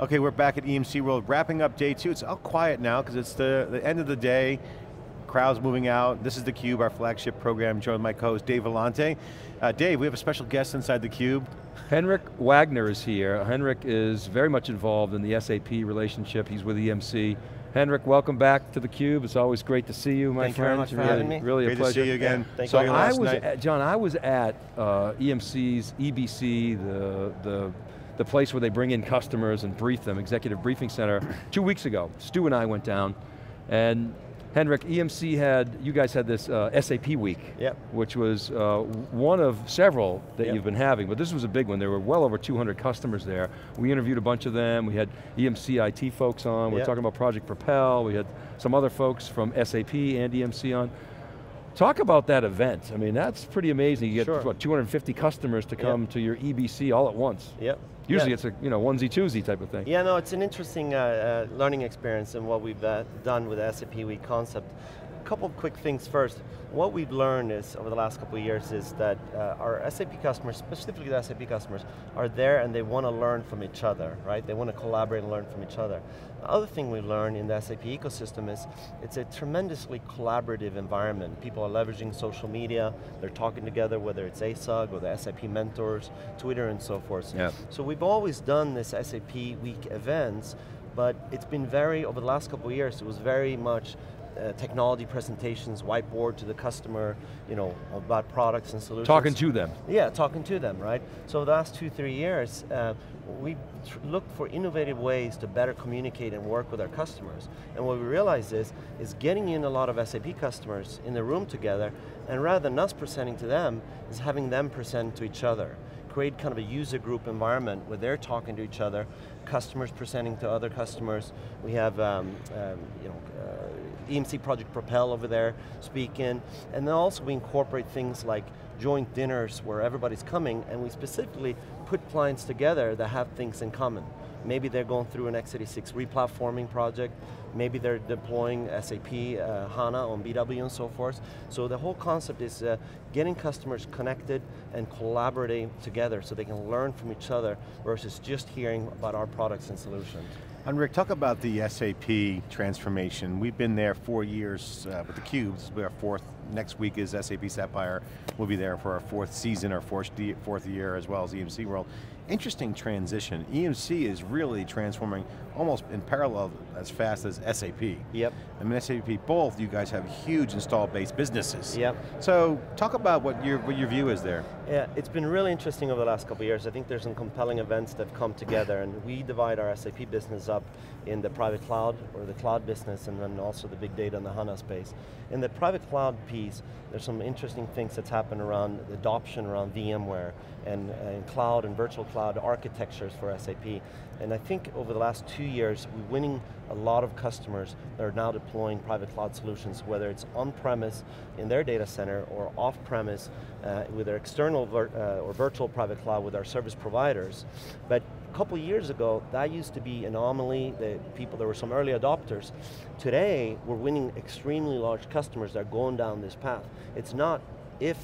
Okay, we're back at EMC World, wrapping up day two. It's all quiet now because it's the, the end of the day. Crowds moving out. This is theCUBE, our flagship program, joined my co-host Dave Vellante. Uh, Dave, we have a special guest inside theCUBE. Henrik Wagner is here. Henrik is very much involved in the SAP relationship. He's with EMC. Henrik, welcome back to theCUBE. It's always great to see you, my Thank friend. you very much for really, having me. Really Great a pleasure. to see you again. Yeah, thank Saw you. you I was at, John, I was at uh, EMC's, EBC, the, the, the place where they bring in customers and brief them, Executive Briefing Center, two weeks ago. Stu and I went down, and Henrik, EMC had, you guys had this uh, SAP week, Yep. which was uh, one of several that Yep. you've been having, but this was a big one. There were well over 200 customers there. We interviewed a bunch of them. We had EMC IT folks on. We were talking about Project Propel. We had some other folks from SAP and EMC on. Talk about that event. I mean, that's pretty amazing. You get, Sure. what, 250 customers to Yep. come to your EBC all at once. Yep. Usually yeah. it's a you know onesie twosie type of thing. Yeah, no, it's an interesting uh, uh, learning experience and what we've uh, done with the SAP Week concept. A couple of quick things first. What we've learned is, over the last couple of years, is that uh, our SAP customers, specifically the SAP customers, are there and they want to learn from each other, right? They want to collaborate and learn from each other. The other thing we've learned in the SAP ecosystem is it's a tremendously collaborative environment. People are leveraging social media, they're talking together, whether it's ASUG or the SAP mentors, Twitter and so forth. Yeah. So we've always done this SAP week events, but it's been very, over the last couple of years, it was very much uh, technology presentations, whiteboard to the customer, you know, about products and solutions. Talking to them. Yeah, talking to them, right? So the last two, three years, uh, we tr- looked for innovative ways to better communicate and work with our customers. And what we realized is, is getting in a lot of SAP customers in the room together, and rather than us presenting to them, is having them present to each other. Create kind of a user group environment where they're talking to each other, customers presenting to other customers. We have um, um, you know, uh, EMC Project Propel over there speaking, and then also we incorporate things like joint dinners where everybody's coming, and we specifically put clients together that have things in common. Maybe they're going through an x86 replatforming project, maybe they're deploying SAP uh, HANA on BW and so forth. So the whole concept is uh, getting customers connected and collaborating together so they can learn from each other versus just hearing about our products and solutions. And Henrik, talk about the SAP transformation. We've been there four years uh, with the cubes. be our fourth, next week is SAP Sapphire. We'll be there for our fourth season, our fourth, fourth year, as well as EMC World. Interesting transition. EMC is really transforming almost in parallel as fast as SAP. Yep. I mean, SAP, both you guys have huge install base businesses. Yep. So, talk about what your, what your view is there. Yeah, it's been really interesting over the last couple of years. I think there's some compelling events that have come together and we divide our SAP business up in the private cloud or the cloud business and then also the big data and the HANA space. In the private cloud piece, there's some interesting things that's happened around adoption around VMware and, and cloud and virtual cloud architectures for SAP. And I think over the last two years, we're winning a lot of customers that are now deploying private cloud solutions, whether it's on-premise in their data center or off-premise uh, with their external vir uh, or virtual private cloud with our service providers. But a couple years ago, that used to be an anomaly, the people, there were some early adopters. Today, we're winning extremely large customers that are going down this path. It's not if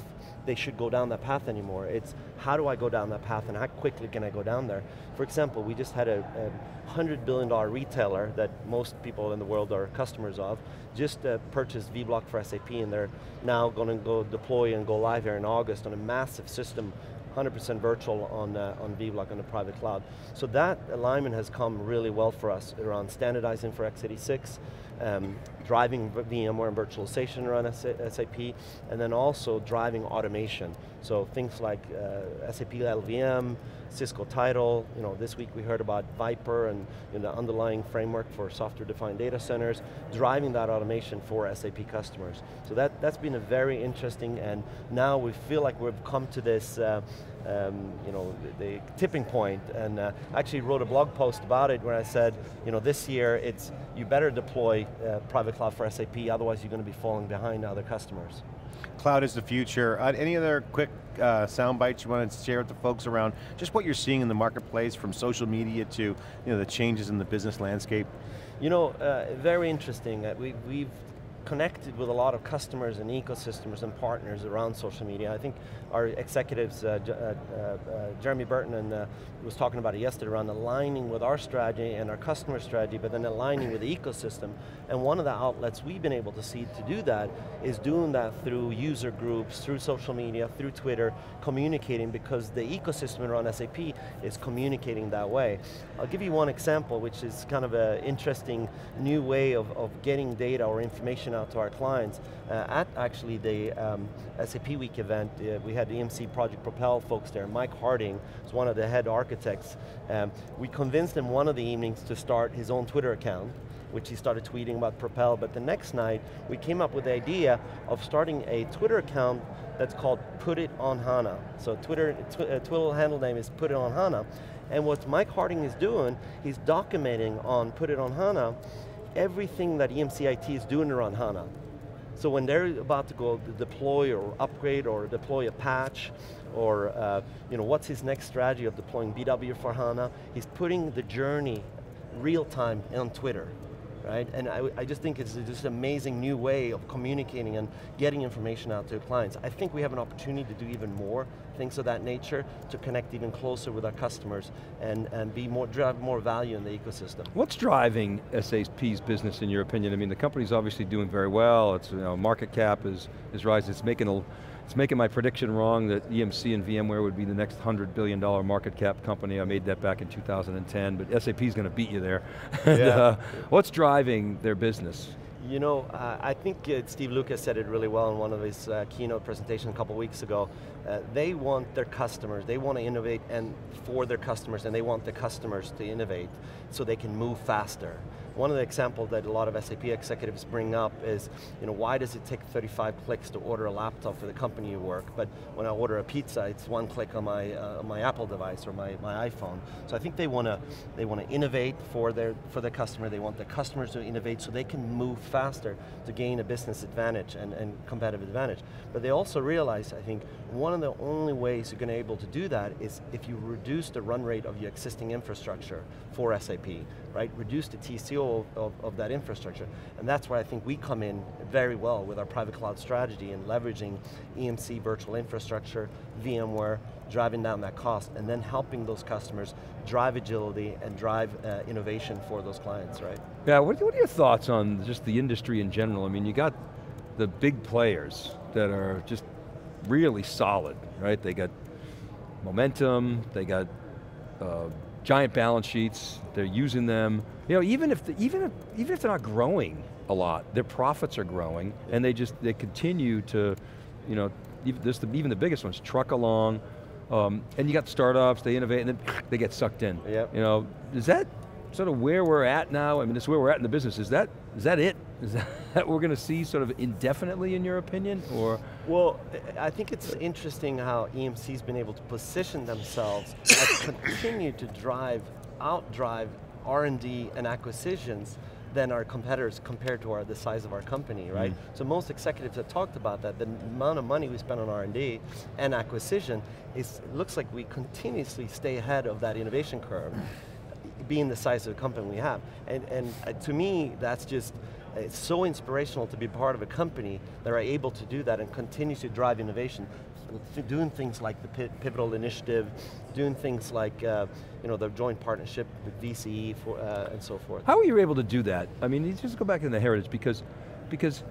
they should go down that path anymore. It's how do I go down that path and how quickly can I go down there? For example, we just had a, a $100 billion retailer that most people in the world are customers of, just uh, purchased vBlock for SAP and they're now going to go deploy and go live here in August on a massive system 100% virtual on, uh, on vBlock on the private cloud. So that alignment has come really well for us around standardizing for x86, um, driving VMware and virtualization around SAP, and then also driving automation. So things like uh, SAP LVM, Cisco Tidal, you know, this week we heard about ViPR and you know, the underlying framework for software-defined data centers, driving that automation for SAP customers. So that, that's been a very interesting, and now we feel like we've come to this uh, um, you know, the, the, tipping point, and uh, actually wrote a blog post about it where I said, you know, this year it's, you better deploy uh, private cloud for SAP, otherwise you're going to be falling behind other customers. Cloud is the future. Uh, any other quick uh, sound bites you want to share with the folks around just what you're seeing in the marketplace from social media to you know, the changes in the business landscape? You know, uh, very interesting. Uh, we, we've connected with a lot of customers and ecosystems and partners around social media. I think our executives, uh, uh, uh, Jeremy Burton and uh, was talking about it yesterday around aligning with our strategy and our customer strategy, but then aligning with the ecosystem. And one of the outlets we've been able to see to do that is doing that through user groups, through social media, through Twitter, communicating because the ecosystem around SAP is communicating that way. I'll give you one example, which is kind of an interesting new way of, of getting data or information out to our clients. Uh, at actually the um, SAP Week event, uh, we had the EMC Project Propel folks there. Mike Harding is one of the head architects. Um, we convinced him one of the evenings to start his own Twitter account which he started tweeting about Propel, but the next night, we came up with the idea of starting a Twitter account that's called Put It On HANA. So Twitter, tw uh, Twitter handle name is Put It On HANA, and what Mike Harding is doing, he's documenting on Put It On HANA everything that EMCIT is doing around HANA. So when they're about to go deploy or upgrade or deploy a patch, or uh, you know, what's his next strategy of deploying BW for HANA, he's putting the journey real time on Twitter right? And I, I, just think it's just an amazing new way of communicating and getting information out to clients. I think we have an opportunity to do even more things of that nature to connect even closer with our customers and, and be more, drive more value in the ecosystem. What's driving SAP's business in your opinion? I mean, the company's obviously doing very well, its you know, market cap is, is rising, it's making a it's making my prediction wrong that EMC and VMware would be the next $100 billion market cap company. I made that back in 2010, but SAP's going to beat you there. and, uh, what's driving their business? You know, uh, I think uh, Steve Lucas said it really well in one of his uh, keynote presentations a couple weeks ago. Uh, they want their customers, they want to innovate and for their customers, and they want the customers to innovate so they can move faster. One of the examples that a lot of SAP executives bring up is, you know, why does it take 35 clicks to order a laptop for the company you work, but when I order a pizza, it's one click on my, uh, my Apple device or my, my iPhone. So I think they want to they want to innovate for their, for their customer, they want the customers to innovate so they can move faster to gain a business advantage and, and competitive advantage. But they also realize, I think, one of the only ways you're going to be able to do that is if you reduce the run rate of your existing infrastructure for SAP, right? Reduce the TCO of, of, of, that infrastructure. And that's where I think we come in very well with our private cloud strategy and leveraging EMC virtual infrastructure, VMware, driving down that cost, and then helping those customers drive agility and drive uh, innovation for those clients, right? Yeah, what, are your thoughts on just the industry in general? I mean, you got the big players that are just really solid, right? They got momentum, they got uh, giant balance sheets, they're using them. You know, even if, the, even, if, even if they're not growing a lot, their profits are growing, and they just, they continue to, you know, even, this, the, even the biggest ones, truck along, um, and you got startups, they innovate, and then they get sucked in. Yep. You know, is that sort of where we're at now? I mean, this is where we're at in the business. Is that, is that it? Is that what we're going to see sort of indefinitely in your opinion, or? Well, I think it's interesting how EMC's been able to position themselves and continue to drive, outdrive R&D and acquisitions than our competitors compared to our, the size of our company, right? Mm. So most executives have talked about that. The amount of money we spend on R&D and acquisition is, looks like we continuously stay ahead of that innovation curve, being the size of the company we have. And, and uh, to me, that's just, it's so inspirational to be part of a company that are able to do that and continue to drive innovation. Doing things like the Pivotal Initiative, doing things like uh, you know, the joint partnership with VCE for, uh, and so forth. How were you able to do that? I mean, you just go back in the heritage because, because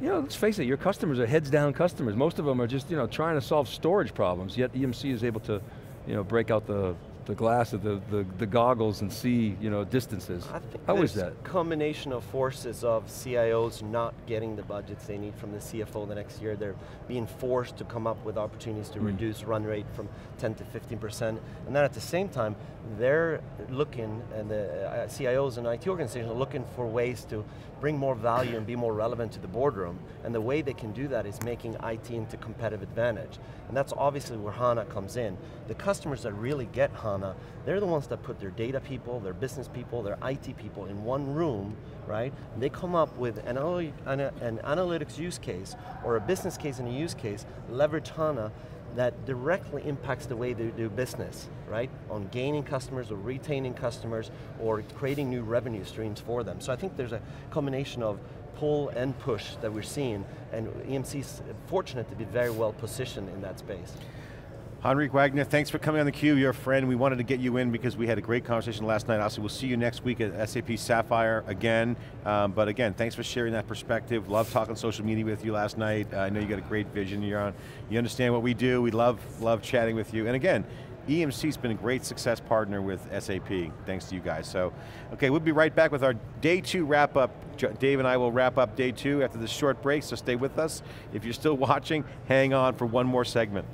you know, let's face it, your customers are heads down customers. Most of them are just you know, trying to solve storage problems, yet EMC is able to you know, break out the the glass of the, the, the goggles and see you know, distances. I think How is that? combination of forces of CIOs not getting the budgets they need from the CFO the next year. They're being forced to come up with opportunities to Mm. reduce run rate from 10 to 15%. And then at the same time, they're looking, and the uh, CIOs and IT organizations are looking for ways to bring more value and be more relevant to the boardroom. And the way they can do that is making IT into competitive advantage. And that's obviously where HANA comes in. The customers that really get HANA, they're the ones that put their data people, their business people, their IT people in one room, right? And they come up with an, an, an analytics use case or a business case and a use case, leverage HANA that directly impacts the way they do business, right? On gaining customers or retaining customers or creating new revenue streams for them. So I think there's a combination of pull and push that we're seeing and EMC's fortunate to be very well positioned in that space. Henrik Wagner, thanks for coming on theCUBE, you're a friend. We wanted to get you in because we had a great conversation last night. Also, we'll see you next week at SAP Sapphire again. Um, but again, thanks for sharing that perspective. Love talking social media with you last night. Uh, I know you got a great vision you're on. You understand what we do. We love, love chatting with you. And again, EMC's been a great success partner with SAP, thanks to you guys. So, okay, we'll be right back with our day two wrap up. Dave and I will wrap up day two after this short break, so stay with us. If you're still watching, hang on for one more segment.